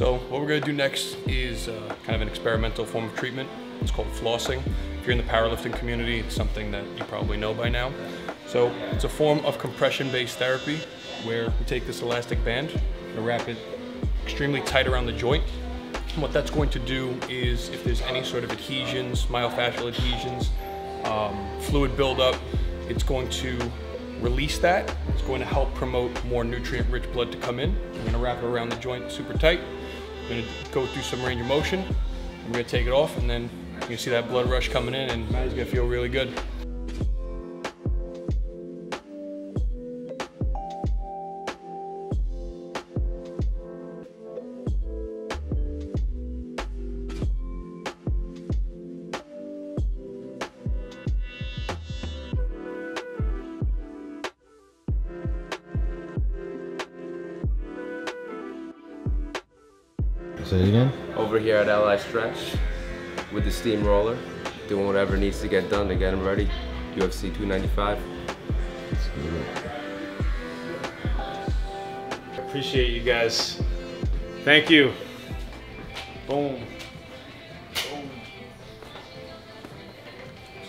So what we're gonna do next is uh, kind of an experimental form of treatment. It's called flossing. If you're in the powerlifting community, it's something that you probably know by now. So it's a form of compression-based therapy where we take this elastic band and wrap it extremely tight around the joint. And what that's going to do is if there's any sort of adhesions, myofascial adhesions, um, fluid buildup, it's going to release that. It's going to help promote more nutrient-rich blood to come in. I'm gonna wrap it around the joint super tight. Gonna go through some range of motion. We're gonna take it off and then you can see that blood rush coming in and Maddie's gonna feel really good. Say it again. over here at Ally Stretch with the Steamrolla, doing whatever needs to get done to get him ready. UFC 295. Appreciate you guys. Thank you. Boom. Boom.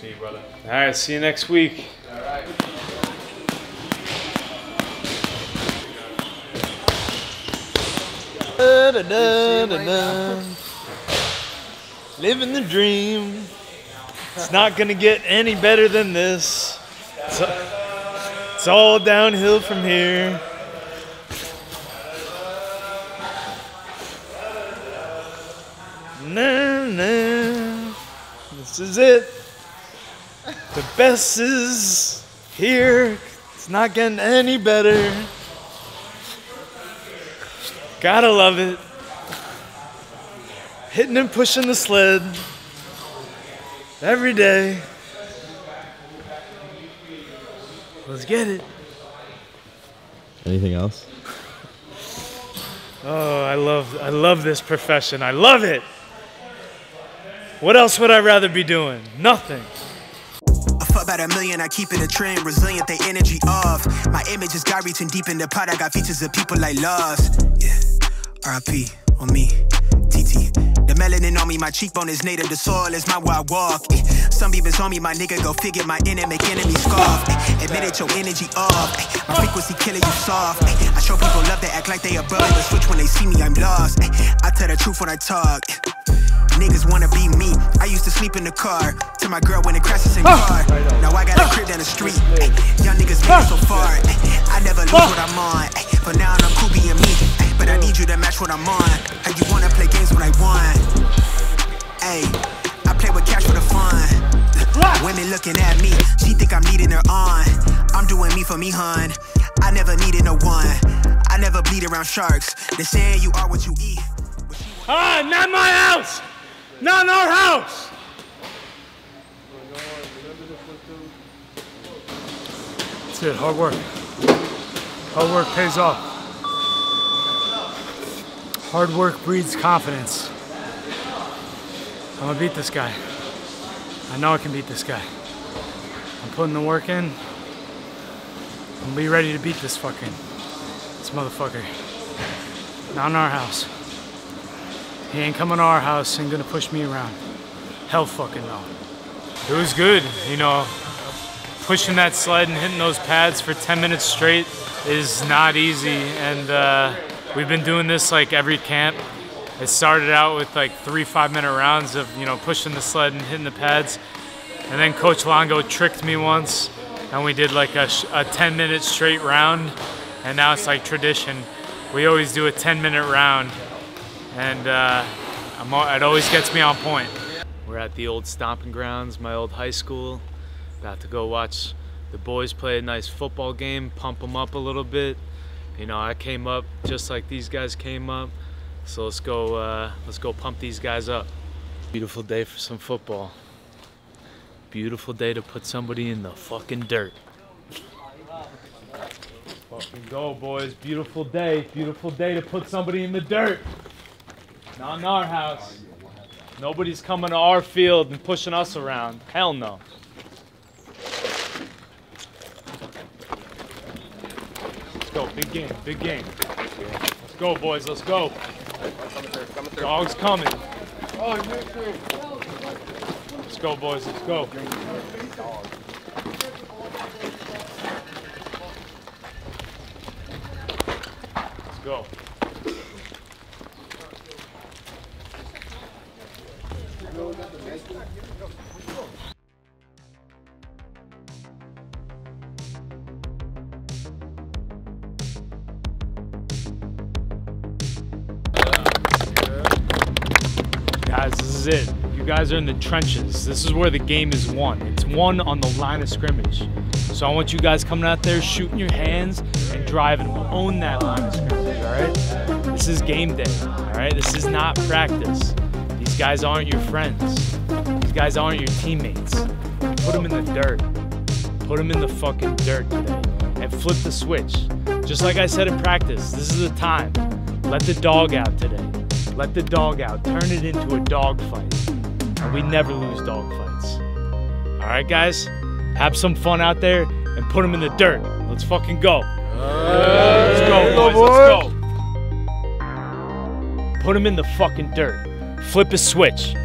See you, brother. All right, see you next week. Living the dream. It's not gonna get any better than this. It's, it's all downhill from here. Na, na. This is it. The best is here. It's not getting any better. Gotta love it. Hitting and pushing the sled every day. Let's get it. Anything else? Oh, I love I love this profession. I love it. What else would I rather be doing? Nothing. I fuck about a million, I keep it a trend, resilient, they energy off. My image is God reaching deep in the pot, I got features of people like lost. Yeah, RIP on me, TT. The melanin on me, my cheekbone is native, the soil is my I walk. eh. Some beavers on me, my nigga go figure my inner make enemies scoff. eh. Admit it, your energy off. eh. My frequency killing you soft. eh. I show people love, they act like they above but switch when they see me, I'm lost. eh. I tell the truth when I talk. eh. Niggas wanna be me. I used to sleep in the car. To my girl when it crashed the car. Now I got a crib down the street. Young niggas made it so far. I never lose what I'm on. But now I'm cool being me. But I need you to match what I'm on. How you wanna play games when I won? Hey, I play with cash for the fun. Women looking at me, she think I'm needing her on. I'm doing me for me, hun. I never needed no one. I never bleed around sharks. They saying you are what you eat. Ah, not my house! Not our house! That's it, hard work. Hard work pays off. Hard work breeds confidence. I'm gonna beat this guy. I know I can beat this guy. I'm putting the work in. I'm gonna be ready to beat this fucking, this motherfucker. Not in our house. He ain't coming to our house and gonna push me around. Hell fucking no. It was good, you know. Pushing that sled and hitting those pads for 10 minutes straight is not easy, and uh, we've been doing this like every camp. It started out with like three five minute rounds of you know pushing the sled and hitting the pads, and then Coach Longo tricked me once, and we did like a, a 10 minute straight round, and now it's like tradition. We always do a 10 minute round, and uh, it always gets me on point. We're at the old stomping grounds, my old high school. About to go watch the boys play a nice football game, pump them up a little bit. You know, I came up just like these guys came up, so let's go. Uh, let's go pump these guys up. Beautiful day for some football. Beautiful day to put somebody in the fucking dirt. Fucking go, boys. Beautiful day. Beautiful day to put somebody in the dirt. Not in our house. Nobody's coming to our field and pushing us around. Hell no. Go. Big game. Big game. Let's go, boys. Let's go. Dog's coming. Let's go, boys. Let's go. Let's go. Guys, this is it. You guys are in the trenches. This is where the game is won. It's won on the line of scrimmage. So I want you guys coming out there, shooting your hands, and driving. We'll own that line of scrimmage, all right? This is game day, all right? This is not practice. These guys aren't your friends. These guys aren't your teammates. Put them in the dirt. Put them in the fucking dirt today. And flip the switch. Just like I said in practice, this is the time. Let the dog out today. Let the dog out. Turn it into a dog fight. And we never lose dog fights. All right, guys? Have some fun out there and put them in the dirt. Let's fucking go. Let's go, boys. Let's go. Put them in the fucking dirt. Flip a switch.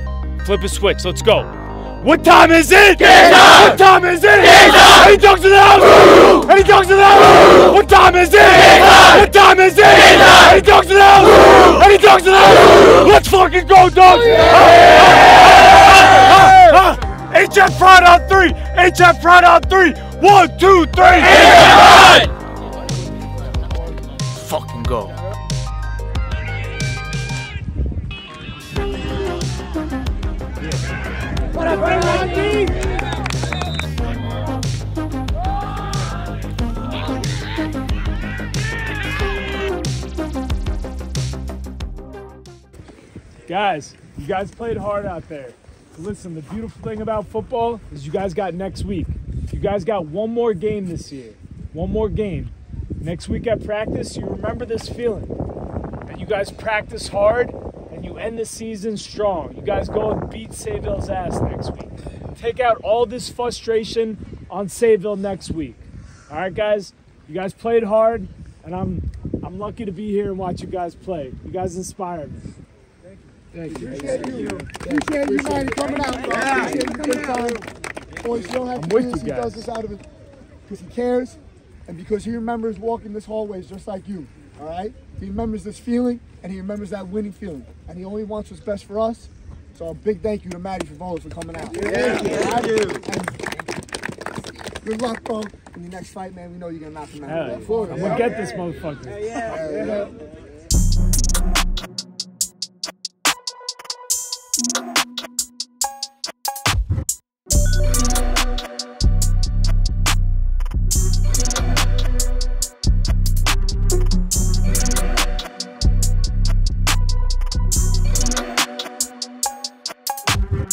Flip a switch. Let's go. What time is it? What time is it? Any dogs in the house? Any dogs in the house? What time is it? What time is it? Any dogs in the house? Any dogs in the house? Let's fucking go, dogs! HF Pride on three! HF Pride on three! One, two, three! Fucking go. Guys, you guys played hard out there. Listen, the beautiful thing about football is you guys got next week. You guys got one more game this year. One more game. Next week at practice, you remember this feeling that you guys practice hard and you end the season strong. You guys go and beat Sayville's ass next week. Take out all this frustration on Sayville next week. All right, guys. You guys played hard, and I'm I'm lucky to be here and watch you guys play. You guys inspire me. Appreciate you. Appreciate you, man, coming out, bro. Appreciate you coming out. Boys, you don't have I'm to with do this. He does this out of it because he cares and because he remembers walking this hallways just like you. All right? He remembers this feeling and he remembers that winning feeling. And he only wants what's best for us. So a big thank you to Matty Frevola for coming out. Thank you. Thank you. Good luck, bro. In your next fight, man, we know you're gonna knock him out. Hell yeah. I'm gonna get this motherfucker. What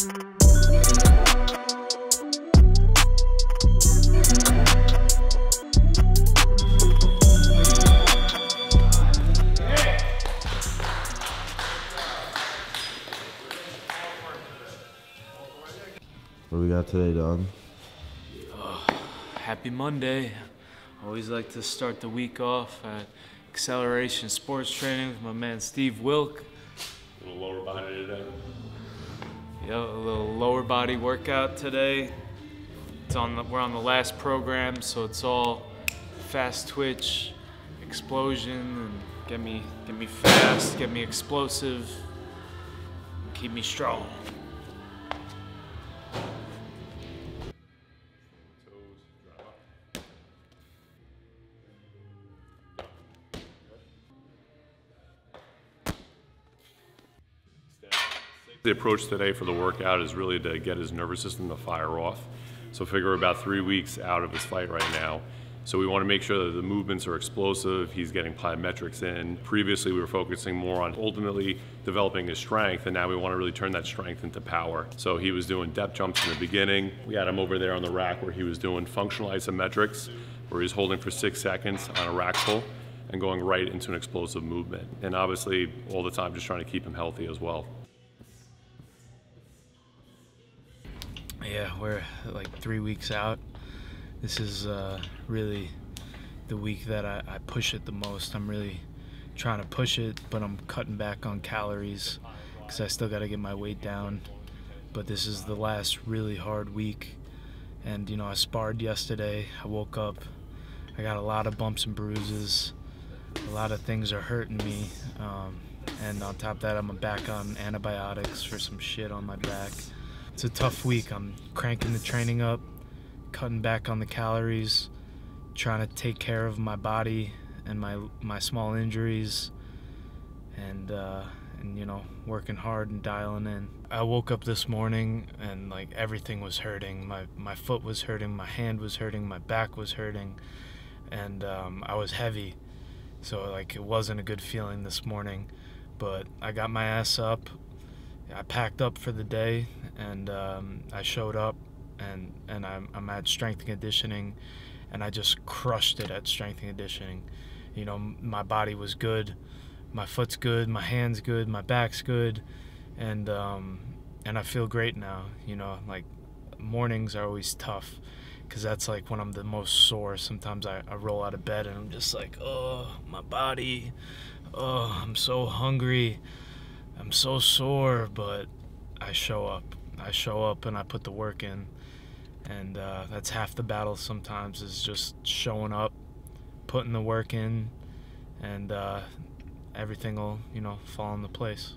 do we got today, Don? Happy Monday. Always like to start the week off at Acceleration Sports Training with my man Steve Wilk. A little lower body today. Yep, a little lower body workout today. It's on the, we're on the last program, so it's all fast twitch, explosion, and get me get me fast, get me explosive, keep me strong. The approach today for the workout is really to get his nervous system to fire off. So figure about three weeks out of his fight right now. So we want to make sure that the movements are explosive, he's getting plyometrics in. Previously we were focusing more on ultimately developing his strength and now we want to really turn that strength into power. So he was doing depth jumps in the beginning. We had him over there on the rack where he was doing functional isometrics, where he's holding for six seconds on a rack pull and going right into an explosive movement. And obviously all the time just trying to keep him healthy as well. Yeah, we're like three weeks out. This is uh, really the week that I, I push it the most. I'm really trying to push it, but I'm cutting back on calories because I still got to get my weight down. But this is the last really hard week. And, you know, I sparred yesterday. I woke up. I got a lot of bumps and bruises. A lot of things are hurting me. Um, and on top of that, I'm back on antibiotics for some shit on my back. It's a tough week. I'm cranking the training up, cutting back on the calories, trying to take care of my body and my my small injuries, and uh, and you know working hard and dialing in. I woke up this morning and like everything was hurting. My my foot was hurting, my hand was hurting, my back was hurting, and um, I was heavy, so like it wasn't a good feeling this morning. But I got my ass up. I packed up for the day and um, I showed up and and I'm, I'm at strength and conditioning and I just crushed it at strength and conditioning. You know, my body was good, my foot's good, my hands good, my back's good, and um, and I feel great now. You know, like mornings are always tough because that's like when I'm the most sore. Sometimes I, I roll out of bed and I'm just like, oh, my body, oh, I'm so hungry, I'm so sore, but I show up. I show up and I put the work in and uh, that's half the battle sometimes is just showing up putting the work in and uh, everything will you know fall into place